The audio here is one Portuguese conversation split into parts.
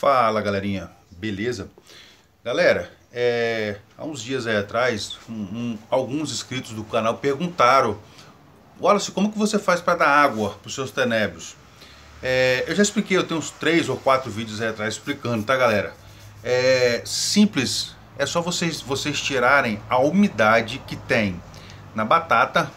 Fala galerinha, beleza? Galera, é, há uns dias atrás, um, um, alguns inscritos do canal perguntaram Wallace, como que você faz para dar água para os seus tenébrios? É, eu já expliquei, eu tenho uns três ou quatro vídeos aí atrás explicando, tá galera? É simples, é só vocês, vocês tirarem a umidade que tem na batata,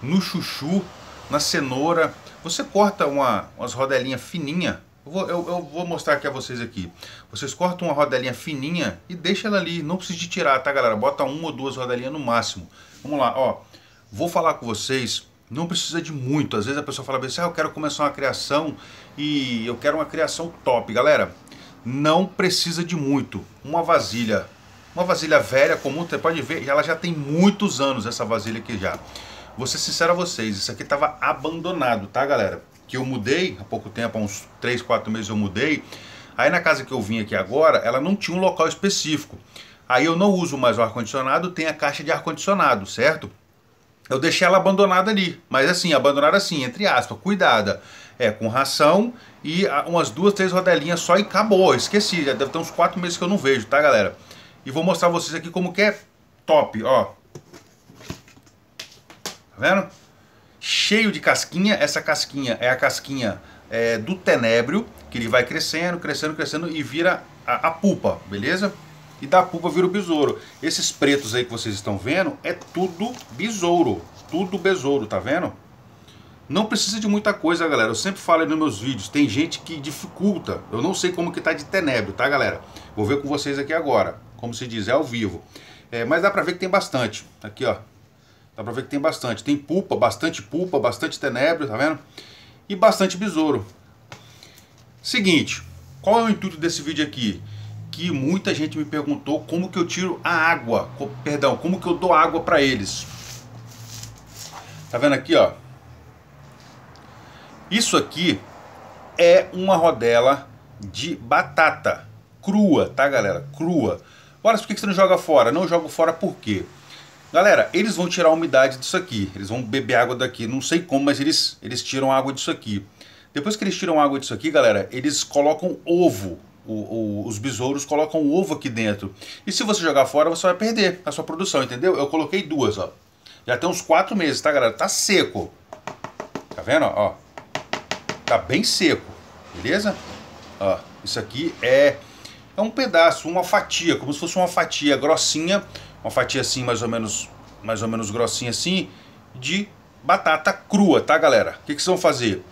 no chuchu, na cenoura. Você corta uma, umas rodelinhas fininhas eu vou, eu, eu vou, mostrar aqui a vocês aqui. Vocês cortam uma rodelinha fininha e deixa ela ali. Não precisa de tirar, tá galera? Bota uma ou duas rodelinhas no máximo. Vamos lá, ó. Vou falar com vocês. Não precisa de muito. Às vezes a pessoa fala assim, ah, eu quero começar uma criação e eu quero uma criação top. Galera, não precisa de muito. Uma vasilha, uma vasilha velha, comum, você pode ver, ela já tem muitos anos essa vasilha aqui já. Vou ser sincero a vocês, isso aqui estava abandonado, tá galera? Que eu mudei há pouco tempo, há uns 3, 4 meses eu mudei. Aí na casa que eu vim aqui agora, ela não tinha um local específico. Aí eu não uso mais o ar-condicionado, tem a caixa de ar-condicionado, certo? Eu deixei ela abandonada ali, mas assim, abandonada assim, entre aspas, cuidada. É, com ração e umas duas, três rodelinhas só e acabou, esqueci, já deve ter uns quatro meses que eu não vejo, tá galera? E vou mostrar vocês aqui como que é top, ó. Tá vendo? Cheio de casquinha. Essa casquinha é a casquinha é, do tenébrio, que ele vai crescendo, crescendo, crescendo e vira a, a pulpa, beleza? E da pulpa vira o besouro. Esses pretos aí que vocês estão vendo é tudo besouro, tudo besouro, tá vendo? Não precisa de muita coisa, galera. Eu sempre falo nos meus vídeos, tem gente que dificulta. Eu não sei como que tá de tenébrio, tá, galera? Vou ver com vocês aqui agora. Como se diz, é ao vivo. É, mas dá pra ver que tem bastante. Aqui, ó. Dá pra ver que tem bastante. Tem pulpa, bastante pulpa, bastante tenebro, tá vendo? E bastante besouro. Seguinte, qual é o intuito desse vídeo aqui? Que muita gente me perguntou como que eu tiro a água, perdão, como que eu dou água para eles. Tá vendo aqui, ó? Isso aqui é uma rodela de batata crua, tá galera? Crua. Agora, por que você não joga fora? Não jogo fora por quê? Galera, eles vão tirar a umidade disso aqui. Eles vão beber água daqui. Não sei como, mas eles, eles tiram água disso aqui. Depois que eles tiram água disso aqui, galera, eles colocam ovo. O, o, os besouros colocam ovo aqui dentro. E se você jogar fora, você vai perder a sua produção, entendeu? Eu coloquei duas, ó. Já tem uns quatro meses, tá, galera? Tá seco. Tá vendo, ó? Tá bem seco, beleza? Ó, isso aqui é, é um pedaço, uma fatia, como se fosse uma fatia grossinha uma fatia assim, mais ou menos, mais ou menos grossinha assim, de batata crua, tá galera? O que, que vocês vão fazer?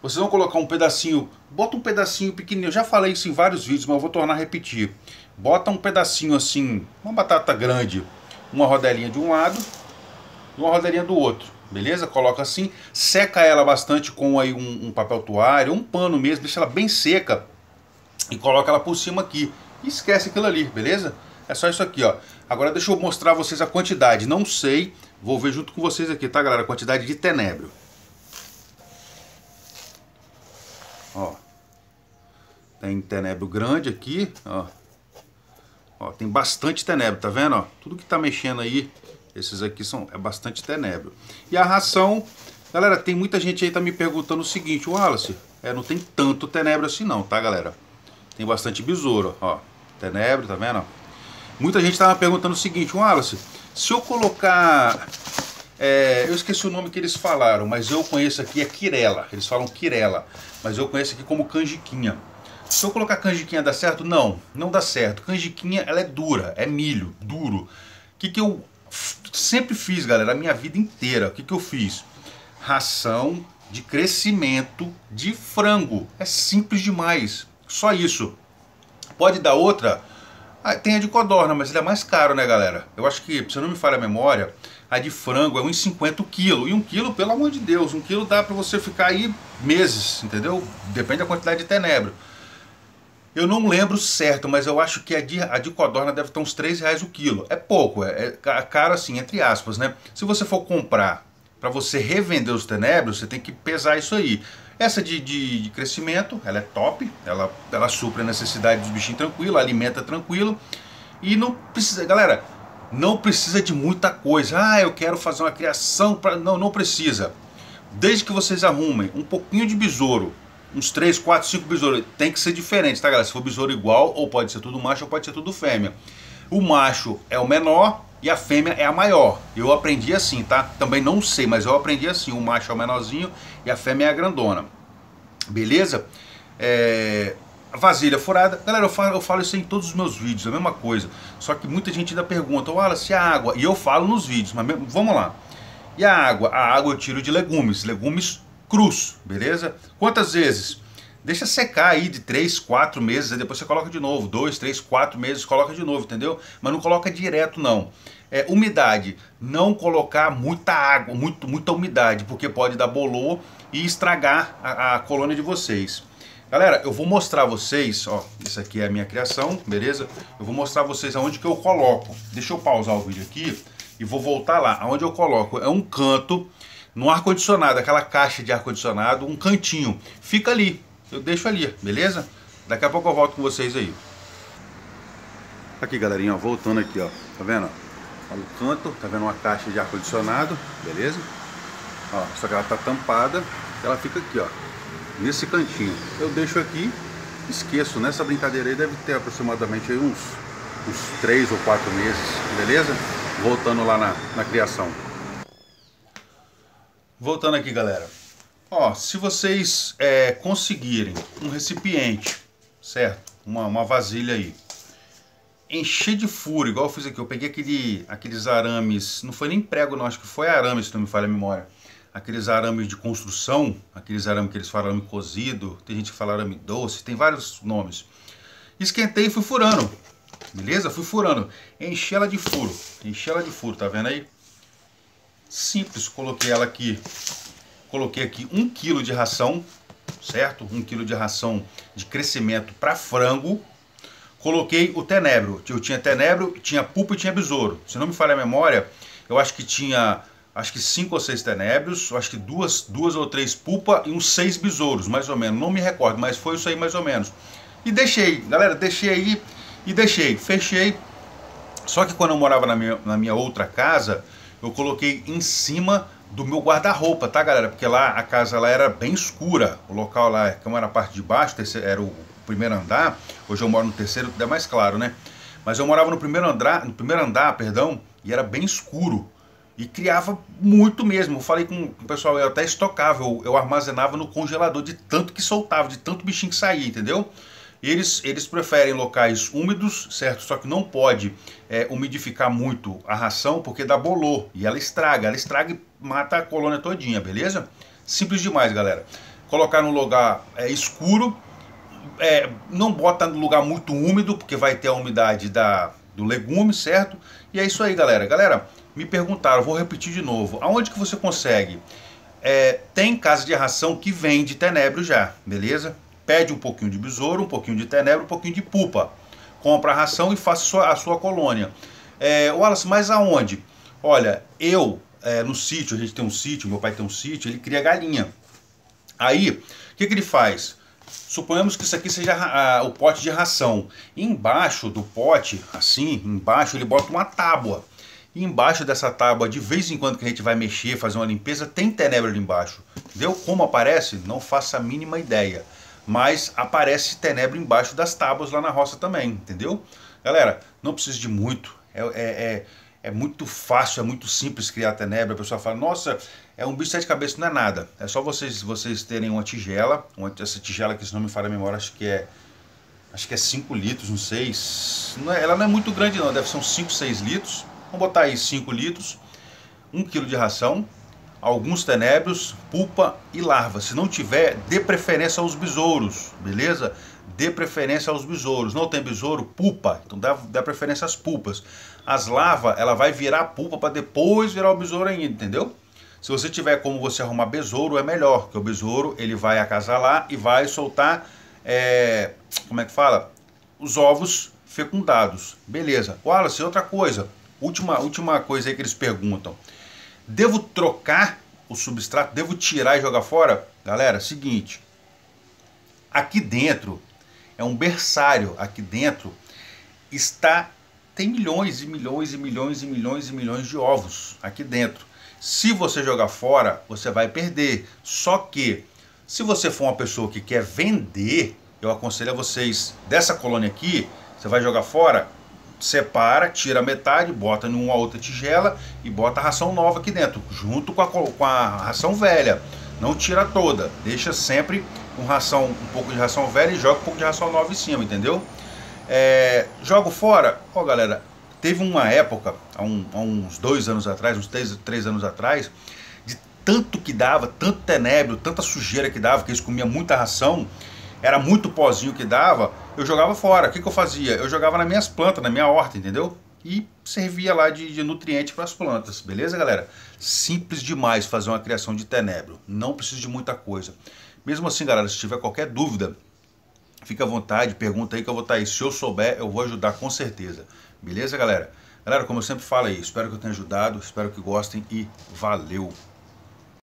Vocês vão colocar um pedacinho, bota um pedacinho pequenininho, eu já falei isso em vários vídeos, mas eu vou tornar a repetir. Bota um pedacinho assim, uma batata grande, uma rodelinha de um lado e uma rodelinha do outro, beleza? Coloca assim, seca ela bastante com aí um, um papel toalha, um pano mesmo, deixa ela bem seca e coloca ela por cima aqui. E esquece aquilo ali, beleza? É só isso aqui, ó. Agora deixa eu mostrar a vocês a quantidade. Não sei, vou ver junto com vocês aqui, tá, galera? A quantidade de tenebro. Ó. Tem tenebro grande aqui, ó. Ó, tem bastante tenebro, tá vendo? Ó? Tudo que tá mexendo aí, esses aqui são é bastante tenebro. E a ração, galera, tem muita gente aí tá me perguntando o seguinte, Wallace, é, não tem tanto tenebro assim não, tá, galera? Tem bastante besouro, ó. Tenebro, tá vendo? Muita gente estava perguntando o seguinte, Wallace, se eu colocar... É, eu esqueci o nome que eles falaram, mas eu conheço aqui, é Quirela. Eles falam Quirela, mas eu conheço aqui como canjiquinha. Se eu colocar canjiquinha dá certo? Não, não dá certo. Canjiquinha ela é dura, é milho, duro. O que, que eu sempre fiz, galera, a minha vida inteira? O que, que eu fiz? Ração de crescimento de frango. É simples demais. Só isso. Pode dar outra ah, tem a de codorna, mas ele é mais caro, né, galera? Eu acho que, se eu não me falha a memória, a de frango é 1,50 o quilo. E um quilo, pelo amor de Deus, um quilo dá para você ficar aí meses, entendeu? Depende da quantidade de tenebro. Eu não lembro certo, mas eu acho que a de, a de codorna deve estar uns 3 reais o quilo. É pouco, é, é caro assim, entre aspas, né? Se você for comprar para você revender os tenebros, você tem que pesar isso aí. Essa de, de, de, crescimento, ela é top, ela, ela supre a necessidade dos bichinhos tranquilo, alimenta tranquilo. E não precisa, galera, não precisa de muita coisa. Ah, eu quero fazer uma criação para Não, não precisa. Desde que vocês arrumem um pouquinho de besouro, uns 3, 4, 5 besouros. Tem que ser diferente, tá, galera? Se for besouro igual, ou pode ser tudo macho, ou pode ser tudo fêmea. O macho é o menor e a fêmea é a maior. Eu aprendi assim, tá? Também não sei, mas eu aprendi assim. O macho é o menorzinho e a fêmea é a grandona. Beleza? É... Vasilha furada. Galera, eu falo, eu falo isso em todos os meus vídeos, a mesma coisa. Só que muita gente ainda pergunta, olha, se a água... E eu falo nos vídeos, mas vamos lá. E a água? A água eu tiro de legumes. Legumes cruz, beleza? Quantas vezes? Deixa secar aí de 3, 4 meses, aí depois você coloca de novo, 2, 3, 4 meses, coloca de novo, entendeu? Mas não coloca direto não. É, umidade, não colocar muita água, muito, muita umidade, porque pode dar bolor e estragar a, a colônia de vocês. Galera, eu vou mostrar a vocês, ó, isso aqui é a minha criação, beleza? Eu vou mostrar a vocês aonde que eu coloco. Deixa eu pausar o vídeo aqui e vou voltar lá. Aonde eu coloco é um canto no ar-condicionado, aquela caixa de ar-condicionado, um cantinho. Fica ali, eu deixo ali, beleza? Daqui a pouco eu volto com vocês aí. Aqui, galerinha, ó, voltando aqui, ó. Tá vendo? Olha o canto, tá vendo uma caixa de ar-condicionado, beleza? Ó, só que ela tá tampada, ela fica aqui, ó. Nesse cantinho. Eu deixo aqui, esqueço. Nessa brincadeira aí deve ter aproximadamente aí uns, uns 3 ou 4 meses, beleza? Voltando lá na, na criação. Voltando aqui, galera. Ó, se vocês é, conseguirem um recipiente, certo? Uma, uma vasilha aí. Encher de furo, igual eu fiz aqui. Eu peguei aquele, aqueles arames, não foi nem prego não, acho que foi arame, se não me falha a memória. Aqueles arames de construção, aqueles arames que eles falam arame cozido, tem gente que fala arame doce, tem vários nomes. Esquentei e fui furando, beleza? Fui furando. Enchi ela de furo, enchi ela de furo, tá vendo aí? simples, coloquei ela aqui, coloquei aqui um quilo de ração, certo? Um quilo de ração de crescimento para frango. Coloquei o tenebro, eu tinha tenebro, tinha pulpa e tinha besouro. Se não me falha a memória, eu acho que tinha acho que cinco ou seis tenébrios, acho que duas, duas ou três pulpa e uns seis besouros, mais ou menos. Não me recordo, mas foi isso aí mais ou menos. E deixei, galera, deixei aí e deixei, fechei. Só que quando eu morava na minha, na minha outra casa, eu coloquei em cima do meu guarda-roupa, tá galera? Porque lá a casa lá era bem escura, o local lá, como era a parte de baixo, era o primeiro andar, hoje eu moro no terceiro, é mais claro, né? Mas eu morava no primeiro andar, no primeiro andar, perdão, e era bem escuro. E criava muito mesmo. Eu falei com o pessoal, eu até estocava, eu, eu armazenava no congelador de tanto que soltava, de tanto bichinho que saía, entendeu? Eles, eles preferem locais úmidos, certo? Só que não pode é, umidificar muito a ração porque dá bolor e ela estraga. Ela estraga e mata a colônia todinha, beleza? Simples demais, galera. Colocar no lugar é, escuro, é, não bota no lugar muito úmido porque vai ter a umidade da, do legume, certo? E é isso aí, galera. Galera, me perguntaram, vou repetir de novo. Aonde que você consegue? É, tem casa de ração que vende tenebro já, beleza? Pede um pouquinho de besouro, um pouquinho de tenebra, um pouquinho de pupa. Compra a ração e faça a sua, colônia. É, Wallace, mas aonde? Olha, eu, é, no sítio, a gente tem um sítio, meu pai tem um sítio, ele cria galinha. Aí, o que, que ele faz? Suponhamos que isso aqui seja a, o pote de ração. Embaixo do pote, assim, embaixo, ele bota uma tábua. E embaixo dessa tábua, de vez em quando que a gente vai mexer, fazer uma limpeza, tem tenebra ali embaixo. Entendeu? Como aparece? Não faço a mínima ideia mas aparece tenebra embaixo das tábuas lá na roça também, entendeu? Galera, não precisa de muito, é, é, é, é muito fácil, é muito simples criar tenebra. A pessoa fala, nossa, é um bicho de sete cabeças, não é nada. É só vocês, vocês terem uma tigela, uma, essa tigela que se não me falha a memória, acho que é acho que é 5 litros, não sei. Não é, ela não é muito grande não, deve ser uns 5, 6 litros. Vamos botar aí 5 litros, 1 um quilo de ração, alguns tenébrios, pulpa e larva. Se não tiver, dê preferência aos besouros, beleza? Dê preferência aos besouros. Não tem besouro, pulpa. Então dá, dá preferência às pulpas. As larvas, ela vai virar pulpa para depois virar o besouro ainda, entendeu? Se você tiver como você arrumar besouro, é melhor, porque o besouro ele vai acasalar e vai soltar, é, como é que fala? Os ovos fecundados. Beleza. Wallace, outra coisa. Última, última coisa aí que eles perguntam. Devo trocar o substrato? Devo tirar e jogar fora? Galera, seguinte. Aqui dentro é um berçário. Aqui dentro está tem milhões e milhões e milhões e milhões e milhões de ovos aqui dentro. Se você jogar fora, você vai perder. Só que Se você for uma pessoa que quer vender, eu aconselho a vocês, dessa colônia aqui, você vai jogar fora, separa, tira metade, bota em uma outra tigela e bota a ração nova aqui dentro, junto com a, com a ração velha. Não tira toda, deixa sempre com ração, um pouco de ração velha e joga um pouco de ração nova em cima, entendeu? É, jogo fora, ó galera, teve uma época, há, um, há, uns dois anos atrás, uns três, três anos atrás, de tanto que dava, tanto tenebro, tanta sujeira que dava, que eles comiam muita ração, era muito pozinho que dava, eu jogava fora. O que, que eu fazia? Eu jogava nas minhas plantas, na minha horta, entendeu? E servia lá de, de nutriente para as plantas, beleza, galera? Simples demais fazer uma criação de tenebro, não precisa de muita coisa. Mesmo assim, galera, se tiver qualquer dúvida, fica à vontade, pergunta aí que eu vou estar aí. Se eu souber, eu vou ajudar com certeza. Beleza, galera? Galera, como eu sempre falo aí, espero que eu tenha ajudado, espero que gostem e valeu!